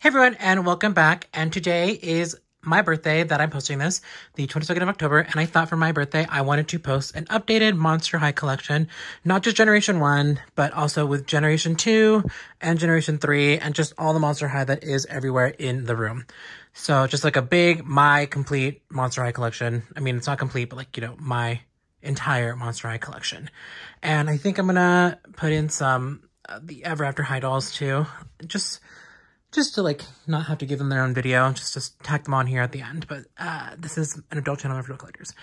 Hey everyone, and welcome back. And today is my birthday that I'm posting this, the 22nd of October. And I thought for my birthday, I wanted to post an updated Monster High collection, not just Generation 1, but also with Generation 2 and Generation 3, and just all the Monster High that is everywhere in the room. So just like a big, my complete Monster High collection. I mean, it's not complete, but like, you know, my entire Monster High collection. And I think I'm gonna put in some uh, the Ever After High dolls too. Just just to like not have to give them their own video, just to tack them on here at the end. But uh, this is an adult channel for collectors.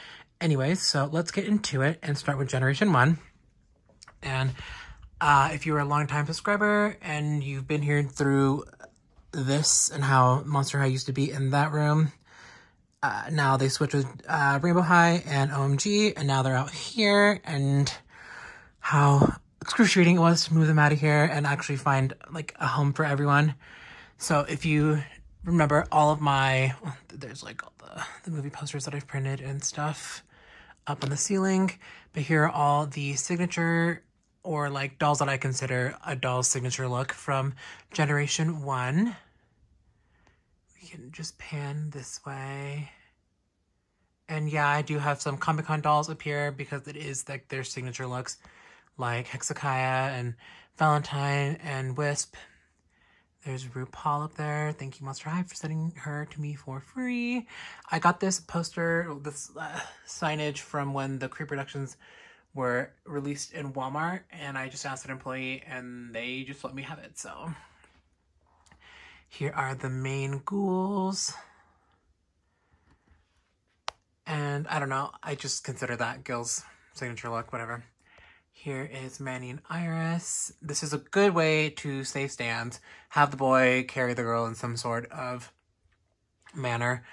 Anyways, so let's get into it and start with Generation 1. And uh, if you're a long-time subscriber and you've been here through this and how Monster High used to be in that room, uh, now they switched with uh, Rainbow High and OMG, and now they're out here, and how excruciating it was to move them out of here and actually find like a home for everyone. So if you remember all of my, there's like all the, the movie posters that I've printed and stuff up on the ceiling, but here are all the signature or like dolls that I consider a doll's signature look from Generation 1. We can just pan this way. And yeah, I do have some Comic Con dolls up here because it is like their signature looks, like Hexiciah and Valentine and Wisp. There's RuPaul up there. Thank you, Monster High, for sending her to me for free. I got this poster, this uh, signage from when the Creep Productions were released in Walmart, and I just asked an employee, and they just let me have it. So here are the main ghouls. And I don't know, I just consider that Gil's signature look, whatever. Here is Manny and Iris. This is a good way to save stands. Have the boy carry the girl in some sort of manner.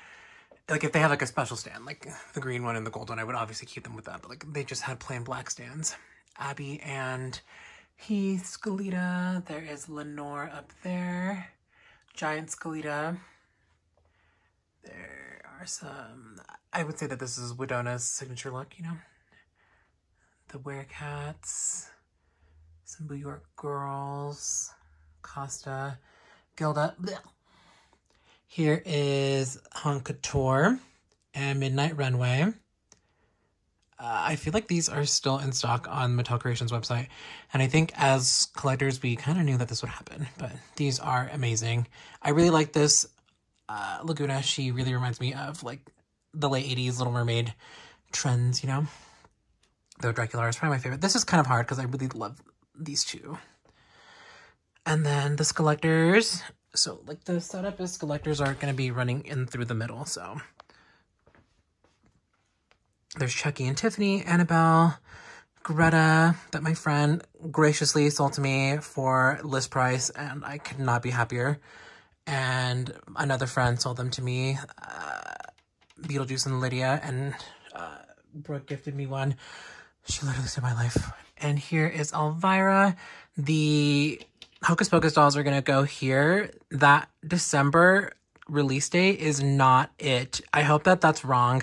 Like if they have like a special stand, like the green one and the gold one, I would obviously keep them with that. But like they just had plain black stands. Abbey and Heath, Skelita. There is Lenore up there. Giant Skelita. There are some, I would say that this is Wydowna's signature look, you know? The Werecats, some New York Girls, Costa, Gilda. Blech. Here is Haute Couture and Midnight Runway. Uh, I feel like these are still in stock on Mattel Creations website. And I think as collectors, we kind of knew that this would happen. But these are amazing. I really like this uh, Lagoona. She really reminds me of like the late 80s Little Mermaid trends, you know? Though Dracula is probably my favorite. This is kind of hard because I really love these two. And then the Skullectors. So, like, the setup is Skullectors are going to be running in through the middle, so. There's Chucky and Tiffany, Annabelle, Greta, that my friend graciously sold to me for list price, and I could not be happier. And another friend sold them to me, uh, Beetlejuice and Lydia, and uh, Brooke gifted me one she literally saved my life. And here is Elvira. The Hocus Pocus dolls are going to go here. That December release date is not it. I hope that that's wrong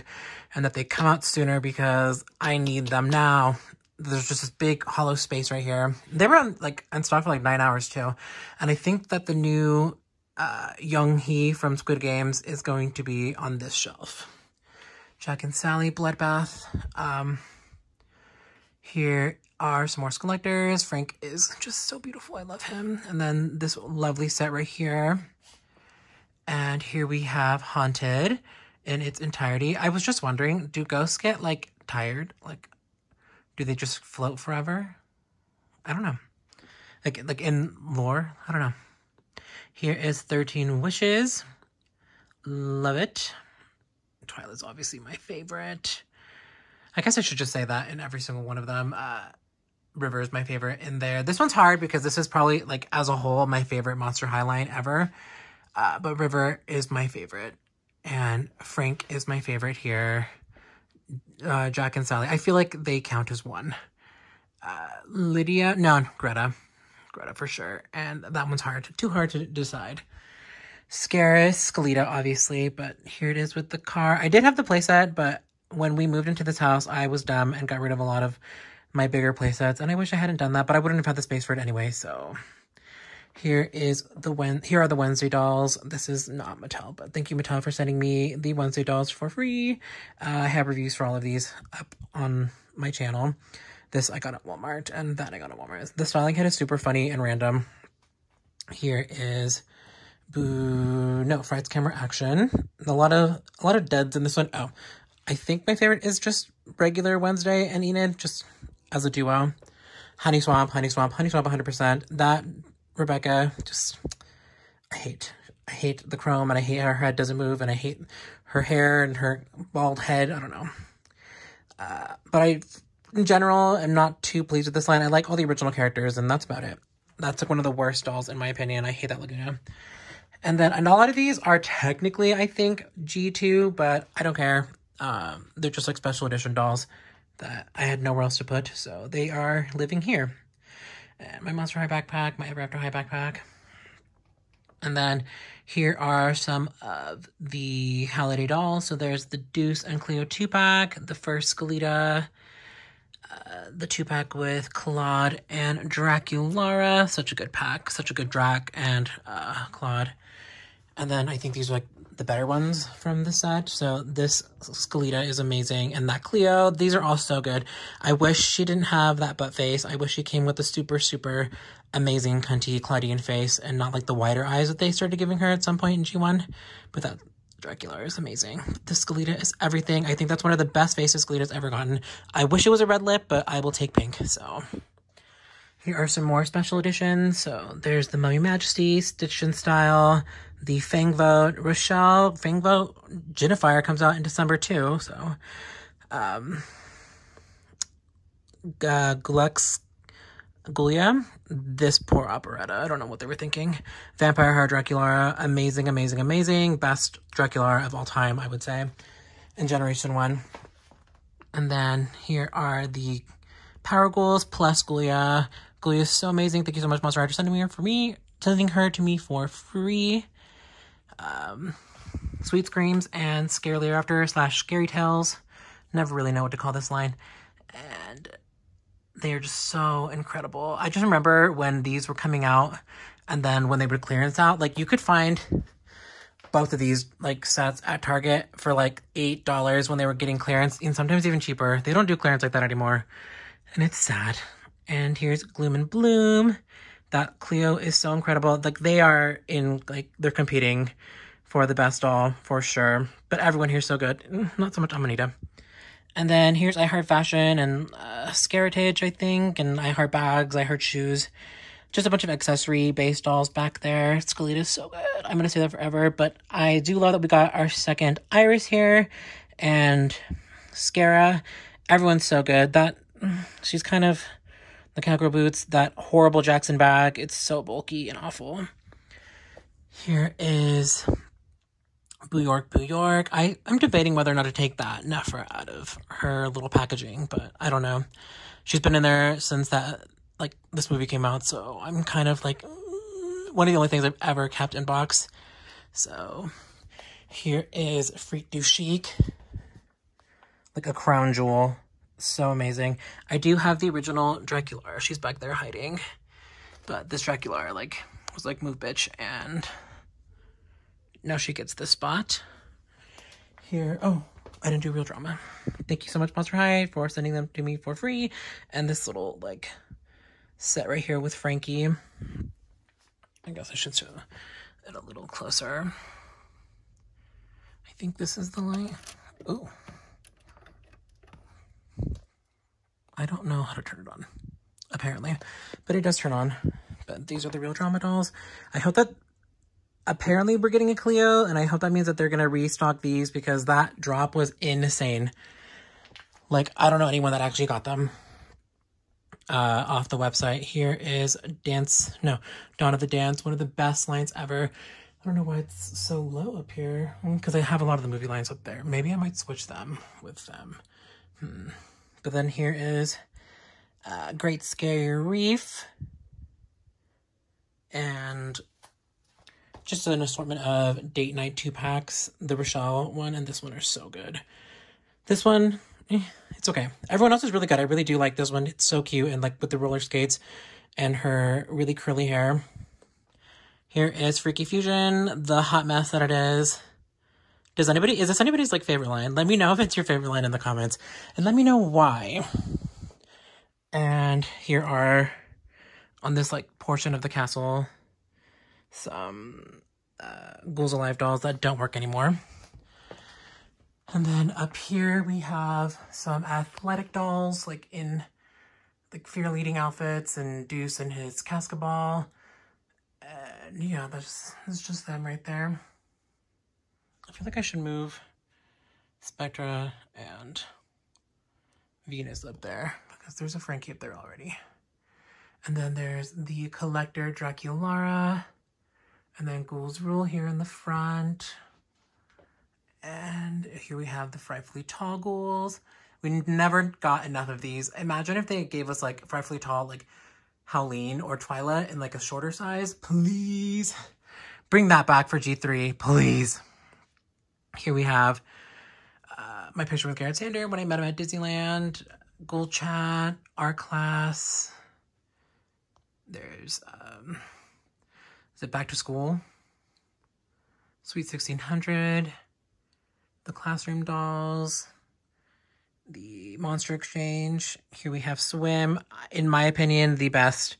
and that they come out sooner because I need them now. There's just this big hollow space right here. They were on, like in stock for like nine hours too. And I think that the new uh, Young-hee from Squid Games is going to be on this shelf. Jack and Sally Bloodbath. Um, here are some more collectors. Frank is just so beautiful. I love him. And then this lovely set right here. And here we have Haunted in its entirety. I was just wondering, do ghosts get, like, tired? Like, do they just float forever? I don't know. Like, like in lore? I don't know. Here is 13 Wishes. Love it. Twilight's obviously my favorite. I guess I should just say that in every single one of them. Uh, River is my favorite in there. This one's hard because this is probably, like, as a whole, my favorite Monster High line ever. Uh, but River is my favorite. And Frank is my favorite here. Uh, Jack and Sally. I feel like they count as one. Uh, Lydia. No, Greta. Greta for sure. And that one's hard. Too hard to decide. Scaris, Skelita, obviously. But here it is with the car. I did have the playset, but when we moved into this house, I was dumb and got rid of a lot of my bigger playsets, and I wish I hadn't done that, but I wouldn't have had the space for it anyway, so... Here is the when here are the Wednesday dolls. This is not Mattel, but thank you Mattel for sending me the Wednesday dolls for free. Uh, I have reviews for all of these up on my channel. This I got at Walmart, and that I got at Walmart. The styling kit is super funny and random. Here is Boo no Frights Camera Action. A lot of a lot of deads in this one. Oh, I think my favorite is just regular Wednesday and Enid, just as a duo. Honey Swamp, Honey Swamp, Honey Swamp 100%. That Robecca, just, I hate, I hate the chrome and I hate how her head doesn't move and I hate her hair and her bald head. I don't know. Uh, but I, in general, am not too pleased with this line. I like all the original characters and that's about it. That's like one of the worst dolls in my opinion. I hate that Lagoona. And then and a lot of these are technically, I think, G2, but I don't care. Um, they're just like special edition dolls that I had nowhere else to put, so they are living here and my Monster High backpack, my Ever After High backpack. And then here are some of the holiday dolls. So there's the Deuce and Cleo 2 pack, the first Skelita, uh, the 2 pack with Clawd and Draculaura. Such a good pack, such a good Drac and uh, Clawd. And then I think these are like the better ones from the set. So this Skelita is amazing. And that Cleo, these are all so good. I wish she didn't have that butt face. I wish she came with a super, super amazing cunty Clawdeen face and not like the wider eyes that they started giving her at some point in G1. But that Dracula is amazing. The Skelita is everything. I think that's one of the best faces Skelita's ever gotten. I wish it was a red lip, but I will take pink. So here are some more special editions. So there's the Mummy Majesty, Stitched in Style, the Fangvote, Rochelle, Fangvote, Jinafire comes out in December too, so, um, uh, Glex, Ghoulia, this poor operetta, I don't know what they were thinking. Vampire Heart Dracula, amazing, amazing, amazing, best Dracula of all time, I would say, in Generation 1. And then here are the Power Ghouls plus Ghoulia. Ghoulia is so amazing. Thank you so much, Monster Hunter, sending her for me, sending her to me for free um, Sweet Screams and Scarily After slash Scary Tales. Never really know what to call this line. And they are just so incredible. I just remember when these were coming out and then when they would clearance out, like you could find both of these like sets at Target for like eight dollars when they were getting clearance and sometimes even cheaper. They don't do clearance like that anymore. And it's sad. And here's Gloom and Bloom that Cleo is so incredible. Like they are in like they're competing for the best doll for sure. But everyone here's so good. Mm, not so much Amanita. And then here's I Heart Fashion and uh, Scaritage, I think, and I Heart Bags, I Heart Shoes. Just a bunch of accessory based dolls back there. Skelita is so good. I'm gonna say that forever. But I do love that we got our second Iris here and Scara. Everyone's so good. That she's kind of the cowgirl boots, that horrible Jackson bag. It's so bulky and awful. Here is Boo York, York. I, I'm debating whether or not to take that Nefera out of her little packaging, but I don't know. She's been in there since that, like, this movie came out, so I'm kind of like, mm, one of the only things I've ever kept in box. So, here is Freak du Chic. Like a crown jewel. So amazing. I do have the original Dracula. She's back there hiding. But this Dracula, like, was like, move bitch, and now she gets the spot. Here, oh, I didn't do real drama. Thank you so much, Monster High, for sending them to me for free. And this little, like, set right here with Frankie. I guess I should show it a little closer. I think this is the light. Oh. I don't know how to turn it on, apparently. But it does turn on. But these are the real drama dolls. I hope that apparently we're getting a Cleo, and I hope that means that they're going to restock these because that drop was insane. Like, I don't know anyone that actually got them uh, off the website. Here is Dance, no, Dawn of the Dance, one of the best lines ever. I don't know why it's so low up here because I have a lot of the movie lines up there. Maybe I might switch them with them. Hmm. But then here is uh, Great Scary Reef. And just an assortment of date night two packs. The Rochelle one and this one are so good. This one, eh, it's okay. Everyone else is really good. I really do like this one. It's so cute and like with the roller skates and her really curly hair. Here is Freaky Fusion, the hot mess that it is. Does anybody, is this anybody's like favorite line? Let me know if it's your favorite line in the comments and let me know why. And here are, on this like portion of the castle, some uh, Ghouls Alive dolls that don't work anymore. And then up here we have some athletic dolls, like in like fear leading outfits and Deuce and his Casketball. And yeah, that's, that's just them right there. I feel like I should move Spectra and Venus up there because there's a Frankie up there already. And then there's the Collector Draculaura. And then Ghouls Rule here in the front. And here we have the Frightfully Tall Ghouls. We never got enough of these. Imagine if they gave us like Frightfully Tall, like Howleen or Twyla in like a shorter size. Please. Bring that back for G3, please. Here we have uh, my picture with Garrett Sander when I met him at Disneyland. Gold Chat, Art Class. There's, um, is it Back to School? Sweet 1600. The Classroom Dolls. The Monster Exchange. Here we have Swim. In my opinion, the best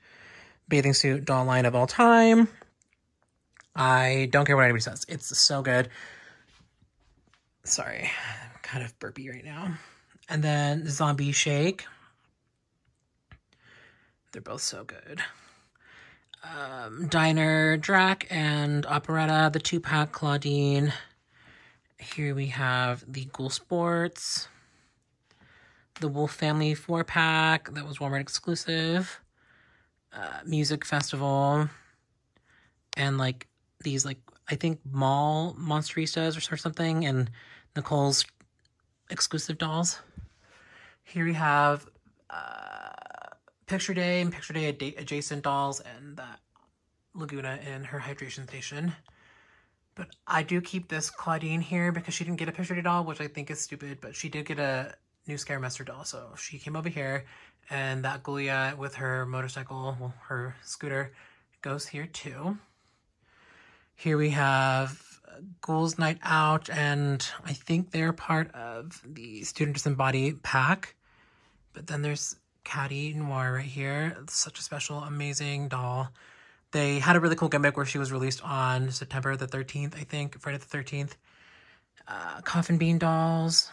bathing suit doll line of all time. I don't care what anybody says. It's so good. Sorry, I'm kind of burpy right now. And then Zombie Shake. They're both so good. Um, Diner Drac and Operetta, the two pack Clawdeen. Here we have the Ghoul Sports, the Wolf Family four pack that was Walmart exclusive, uh, Music Festival, and like these like I think mall monsteristas or something, and Nicole's exclusive dolls. Here we have uh, Picture Day and Picture Day ad adjacent dolls and that Lagoona in her hydration station. But I do keep this Clawdeen here because she didn't get a Picture Day doll, which I think is stupid, but she did get a new Scaremaster doll. So she came over here and that Ghoulia with her motorcycle, well, her scooter goes here too. Here we have Ghouls Night Out, and I think they're part of the Student Disembodied pack. But then there's Catty Noir right here. It's such a special, amazing doll. They had a really cool gimmick where she was released on September the 13th, I think, Friday the 13th. Uh, Coffin Bean dolls.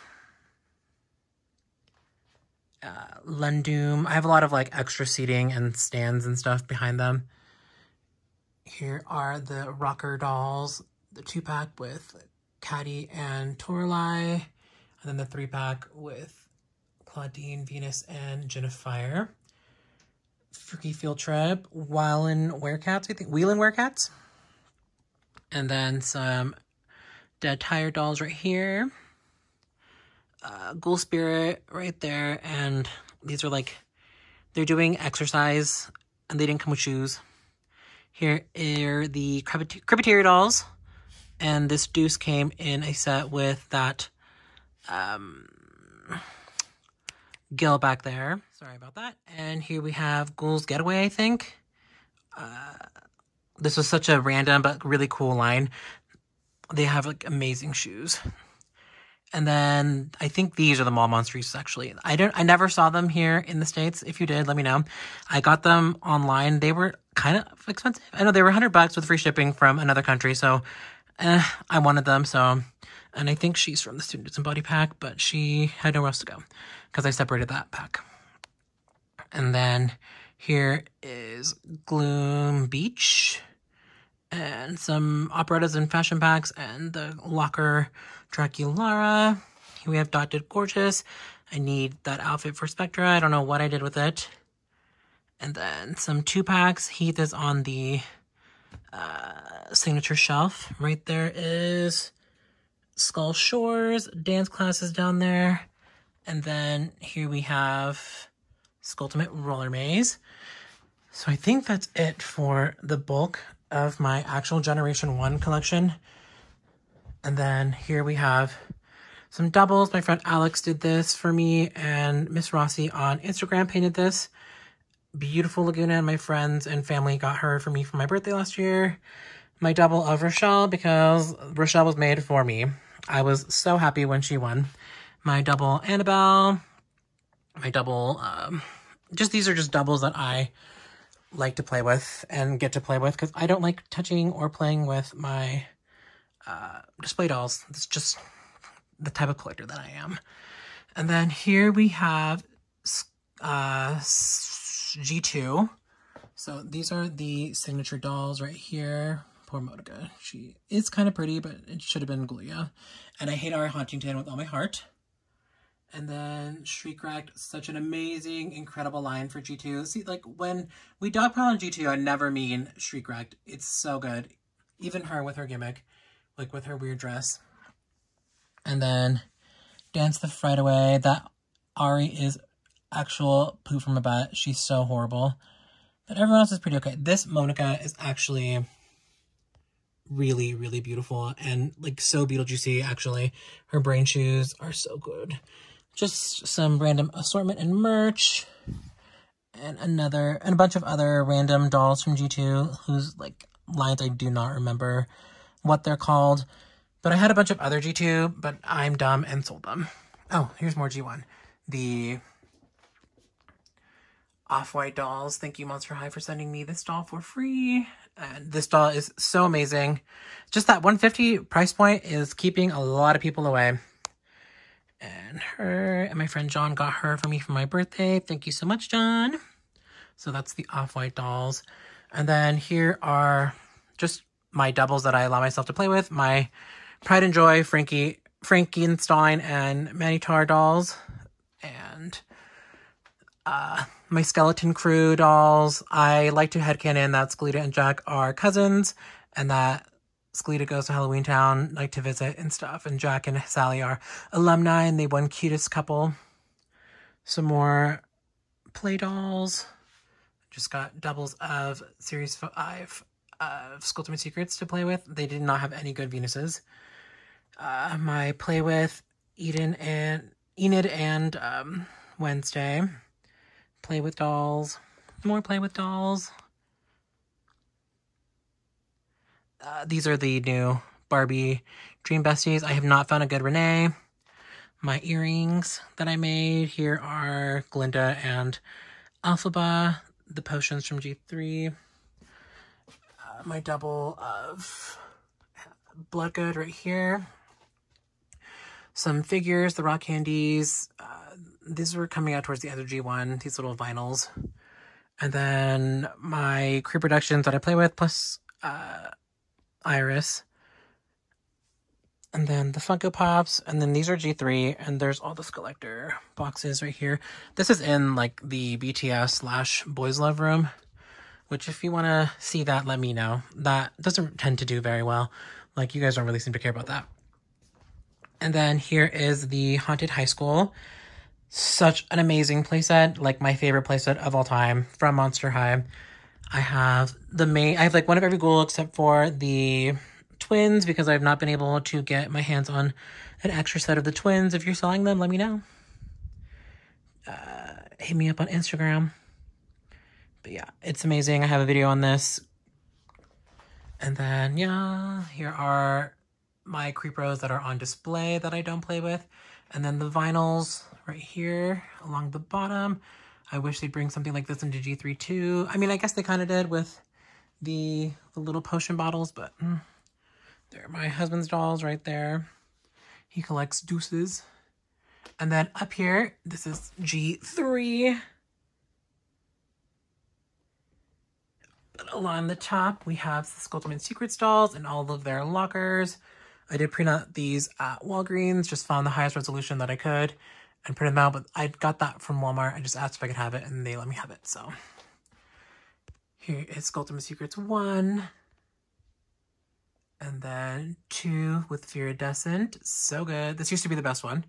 Uh, Lundoom. I have a lot of like extra seating and stands and stuff behind them. Here are the rocker dolls, the two pack with Catty and Toralei, and then the three pack with Clawdeen, Venus, and Jinafire. Freaky Field Trip, Wylan Werecats, I think. Wheelan Werecats. And then some Dead Tire Dolls right here. Uh, Ghoul Spirit right there. And these are like, they're doing exercise and they didn't come with shoes. Here are the Creepateria dolls. And this Deuce came in a set with that um, Gil back there. Sorry about that. And here we have Ghouls Getaway, I think. Uh, this was such a random but really cool line. They have like amazing shoes. And then I think these are the mall monsters actually. I don't I never saw them here in the States. If you did, let me know. I got them online. They were kind of expensive. I know they were 100 bucks with free shipping from another country, so eh, I wanted them, so and I think she's from the Student Disembodied pack, but she had nowhere else to go because I separated that pack. And then here is Gloom Beach and some operettas and fashion packs and the locker Draculaura. Here we have Dot Dead Gorgeous. I need that outfit for Spectra. I don't know what I did with it. And then some two packs. Heath is on the uh, signature shelf. Right there is Skull Shores, dance classes down there. And then here we have Skulltimate Roller Maze. So I think that's it for the bulk of my actual Generation 1 collection. And then here we have some doubles. My friend Alex did this for me and Miss Rossi on Instagram painted this. beautiful Lagoona and my friends and family got her for me for my birthday last year. My double of Rochelle because Rochelle was made for me. I was so happy when she won. My double Annabelle. My double, um, just these are just doubles that I like to play with and get to play with because I don't like touching or playing with my uh, display dolls. It's just the type of collector that I am. And then here we have uh, G2. So these are the signature dolls right here. Poor Modica. She is kind of pretty, but it should have been Ghoulia. And I hate Ari Hauntington with all my heart. And then Shriek Wrecked, such an amazing, incredible line for G2. See, like, when we dog pile on G2, I never mean Shriek Wrecked. It's so good. Even her with her gimmick, like with her weird dress. And then Dance the Fright Away. That Ari is actual poop from a butt. She's so horrible. But everyone else is pretty okay. This Moanica is actually really, really beautiful and like so Beetlejuicy actually. Her brain shoes are so good. Just some random assortment and merch. And another, and a bunch of other random dolls from G2 whose like lines I do not remember what they're called. But I had a bunch of other G2, but I'm dumb and sold them. Oh, here's more G1. The off-white dolls. Thank you, Monster High, for sending me this doll for free. And this doll is so amazing. Just that 150 price point is keeping a lot of people away. And her and my friend John got her for me for my birthday. Thank you so much, John. So that's the off-white dolls. And then here are just my doubles that I allow myself to play with. My Pride and Joy, Frankie, Frankenstein, and Manitar dolls. And uh, my skeleton crew dolls. I like to headcanon that Skelita and Jack are cousins and that Skelita goes to Halloween Town, like to visit and stuff. And Jack and Sally are alumni and they won cutest couple. Some more play dolls. Just got doubles of Series 5 of Skulltimate Secrets to play with. They did not have any good Venuses. Uh, my play with Eden and Enid and um, Wednesday play with dolls, more play with dolls. Uh, these are the new Barbie Dream Besties. I have not found a good Renee. My earrings that I made here are Glinda and Elphaba, the potions from G3. Uh, my double of Bloodgood right here. Some figures, the rock candies, uh, these were coming out towards the of G1, these little vinyls. And then my Creep Productions that I play with, plus uh, Iris. And then the Funko Pops, and then these are G3, and there's all the collector boxes right here. This is in like the BTS slash Boys Love room, which if you want to see that, let me know. That doesn't tend to do very well. Like you guys don't really seem to care about that. And then here is the Haunted High School such an amazing playset, like my favorite playset of all time from Monster High. I have the main, I have like one of every ghoul except for the twins because I've not been able to get my hands on an extra set of the twins. If you're selling them, let me know. Uh, hit me up on Instagram. But yeah, it's amazing. I have a video on this. And then, yeah, here are my Creepros that are on display that I don't play with. And then the vinyls right here along the bottom. I wish they'd bring something like this into G3 too. I mean, I guess they kind of did with the, the little potion bottles, but mm, there my husband's dolls right there. He collects deuces. And then up here, this is G3. Along the top, we have the Skulltimate Secrets dolls and all of their lockers. I did print out these at Walgreens, just found the highest resolution that I could and print them out, but I got that from Walmart. I just asked if I could have it, and they let me have it, so. Here is Skulltimate Secrets 1. And then 2 with Fearidescent. So good. This used to be the best one.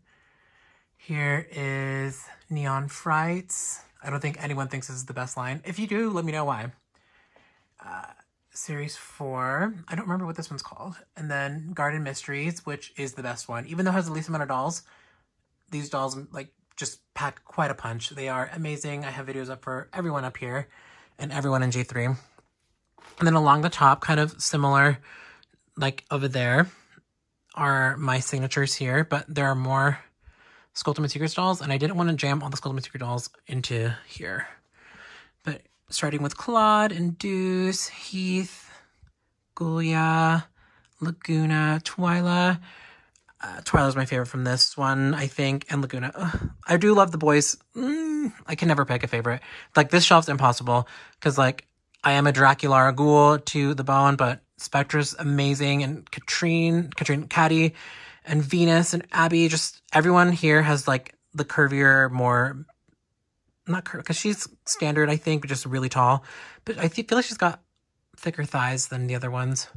Here is Neon Frights. I don't think anyone thinks this is the best line. If you do, let me know why. Uh, series 4. I don't remember what this one's called. And then Garden Mysteries, which is the best one. Even though it has the least amount of dolls, these dolls like just pack quite a punch. They are amazing. I have videos up for everyone up here and everyone in G3. And then along the top, kind of similar, like over there, are my signatures here, but there are more Sculpted Secret dolls, and I didn't want to jam all the Sculpted Secret dolls into here. But starting with Clawd and Deuce, Heath, Ghoulia, Lagoona, Twyla. Uh, is my favorite from this one, I think, and Lagoona. Ugh. I do love the boys. Mm, I can never pick a favorite. Like, this shelf's impossible, because, like, I am a Dracula ghoul to the bone, but Spectra's amazing, and Catrine, Catrine Catty, and Venus and Abbey, just everyone here has like the curvier, more not curvy because she's standard, I think, but just really tall. But I feel like she's got thicker thighs than the other ones.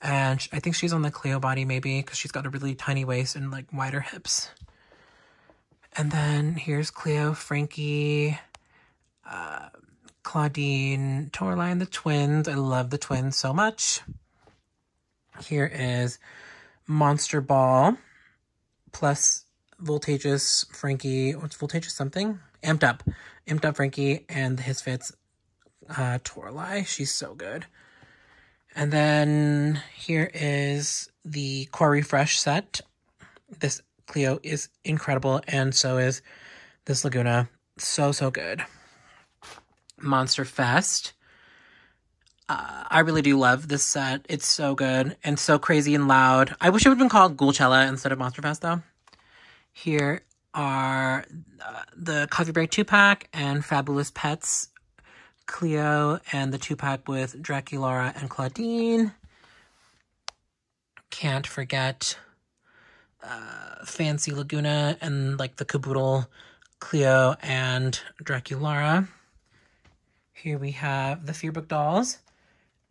And I think she's on the Cleo body maybe because she's got a really tiny waist and like wider hips. And then here's Cleo, Frankie, uh, Clawdeen, Toraline, the twins. I love the twins so much. Here is Monster Ball plus Voltageous Frankie. What's Voltageous something? Amped Up. Amped Up Frankie and his fits uh, Toralei. She's so good. And then here is the Core Refresh set. This Cleo is incredible, and so is this Lagoona. So, so good. Monster Fest. Uh, I really do love this set. It's so good and so crazy and loud. I wish it would have been called Ghoulchella instead of Monster Fest, though. Here are uh, the Coffee Break 2-pack and Fabulous Pets Cleo and the 2-pack with Draculaura and Clawdeen. Can't forget uh, Fancy Lagoona and like the Caboodle Cleo and Draculaura. Here we have the Fearbook dolls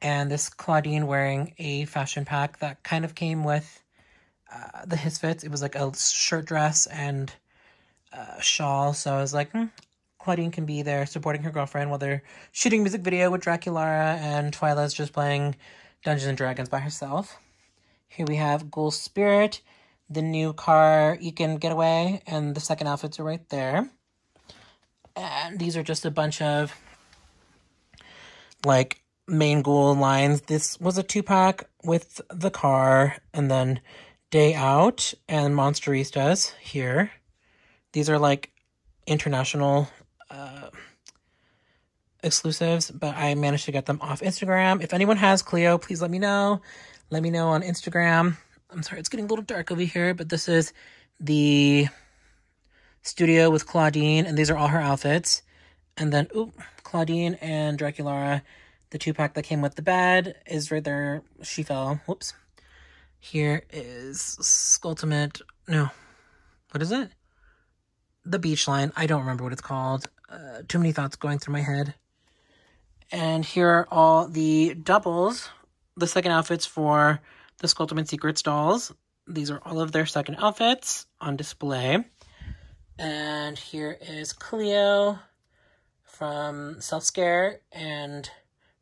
and this Clawdeen wearing a fashion pack that kind of came with uh, the Hissfits. It was like a shirt dress and a shawl. So I was like, hmm, Clawdeen can be there supporting her girlfriend while they're shooting music video with Draculaura and Twyla's just playing Dungeons and Dragons by herself. Here we have Ghoul Spirit, the new car you can get and the second outfits are right there. And these are just a bunch of like main ghoul lines. This was a two pack with the car and then Day Out and Monsteristas here. These are like international exclusives, but I managed to get them off Instagram. If anyone has Cleo, please let me know. Let me know on Instagram. I'm sorry, it's getting a little dark over here, but this is the studio with Clawdeen, and these are all her outfits. And then, oop, Clawdeen and Draculaura the two pack that came with the bed is right there. She fell. Whoops. Here is Skulltimate. No. What is it? The beach line. I don't remember what it's called. Uh, too many thoughts going through my head. And here are all the doubles. The second outfits for the Skulltimate Secrets dolls. These are all of their second outfits on display. And here is Cleo from Self Scare and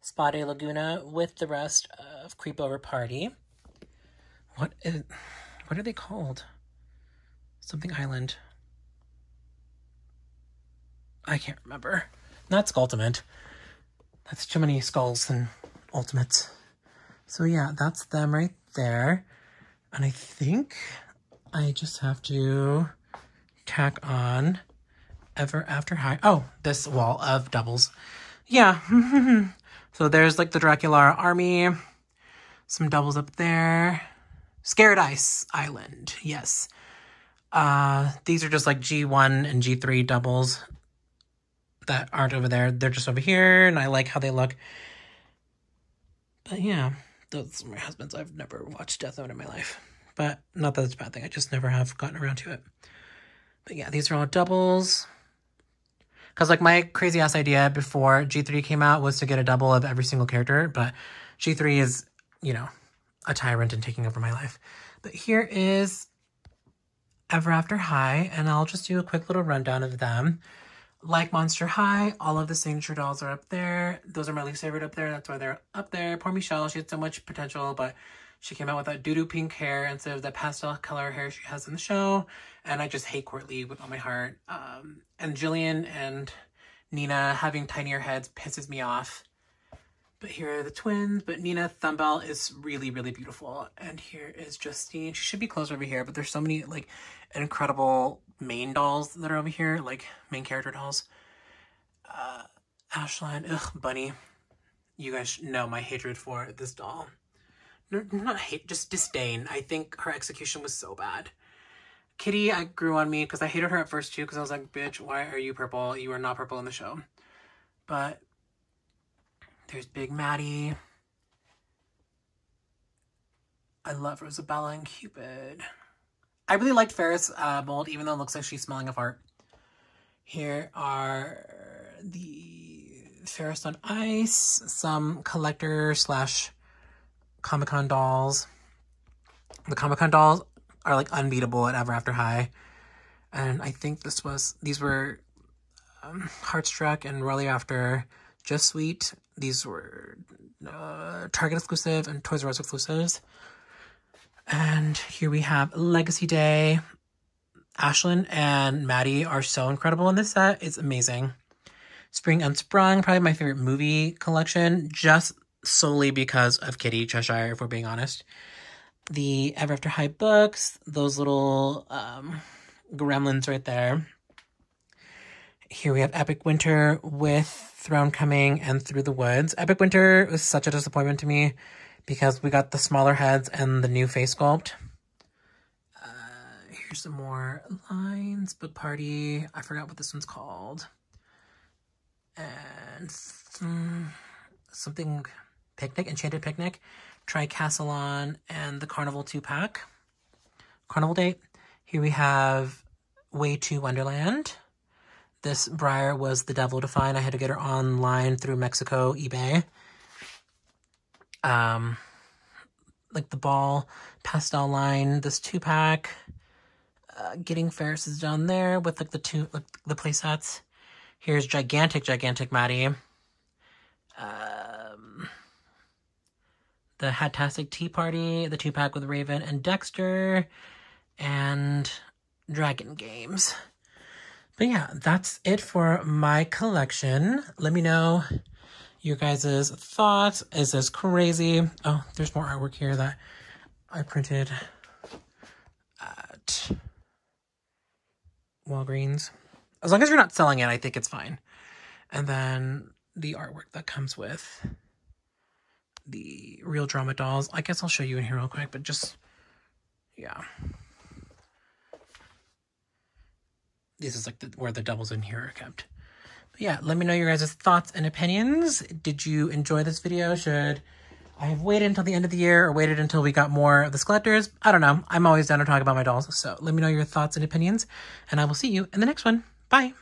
Spade Lagoona with the rest of Creepover Party. What is what are they called? Something Island. I can't remember. Not Skulltimate. That's too many skulls and ultimates. So yeah, that's them right there. And I think I just have to tack on Ever After High. Oh, this wall of doubles. Yeah. So there's like the Dracula army, some doubles up there. Scare-adise Island, yes. Uh, these are just like G1 and G3 doubles that aren't over there. They're just over here, and I like how they look. But yeah, those are my husbands. I've never watched Death Note in my life. But not that it's a bad thing. I just never have gotten around to it. But yeah, these are all doubles. Because, like, my crazy ass idea before G3 came out was to get a double of every single character, but G3 is, you know, a tyrant and taking over my life. But here is Ever After High, and I'll just do a quick little rundown of them. Like Monster High, all of the signature dolls are up there. Those are my least favorite up there. That's why they're up there. Poor Michelle, she had so much potential, but She came out with that doo-doo pink hair instead of the pastel color hair she has in the show. And I just hate Courtly with all my heart. Um, and Jillian and Nina having tinier heads pisses me off. But here are the twins. But Nina Thumbell is really, really beautiful. And here is Justine. She should be closer over here, but there's so many like incredible main dolls that are over here, like main character dolls. Uh, Ashlynn, ugh, Bunny. You guys know my hatred for this doll. No, not hate, just disdain. I think her execution was so bad. Kitty, I grew on me because I hated her at first too because I was like, bitch, why are you purple? You are not purple in the show. But there's Big Maddie. I love Rosabella and Cupid. I really liked Ferris uh, mold, even though it looks like she's smelling a fart. Here are the Ferris on Ice, some collector slash Comic Con dolls. The Comic Con dolls are like unbeatable at Ever After High. And I think this was, these were um, Heartstruck and Really After Just Sweet. These were uh, Target exclusive and Toys R Us exclusives. And here we have Legacy Day. Ashlynn and Maddie are so incredible in this set. It's amazing. Spring Unsprung, probably my favorite movie collection, just solely because of Kitty Cheshire, if we're being honest. The Ever After High books, those little um, gremlins right there. Here we have Epic Winter with Throne Coming and Through the Woods. Epic Winter was such a disappointment to me because we got the smaller heads and the new face sculpt. Uh, here's some more lines. Book Party. I forgot what this one's called. And something Picnic, Enchanted Picnic, Tri-Castle-On, and the Carnival 2-pack. Carnival date. Here we have Way to Wonderland. This Briar was the devil to find. I had to get her online through Mexico, eBay um, like the ball pastel line, this two pack, uh, getting Ferris is down there with like the two, like the play sets. Here's gigantic, gigantic Maddie. Um, the Hatastic Tea Party, the two pack with Raven and Dexter, and Dragon Games. But yeah, that's it for my collection. Let me know your guys' thoughts. Is this crazy? Oh, there's more artwork here that I printed at Walgreens. As long as you're not selling it, I think it's fine. And then the artwork that comes with the real drama dolls. I guess I'll show you in here real quick, but just, yeah. This is like the, where the doubles in here are kept. Yeah, let me know your guys' thoughts and opinions. Did you enjoy this video? Should I have waited until the end of the year or waited until we got more of the Skullectors? I don't know. I'm always down to talk about my dolls. So let me know your thoughts and opinions, and I will see you in the next one. Bye.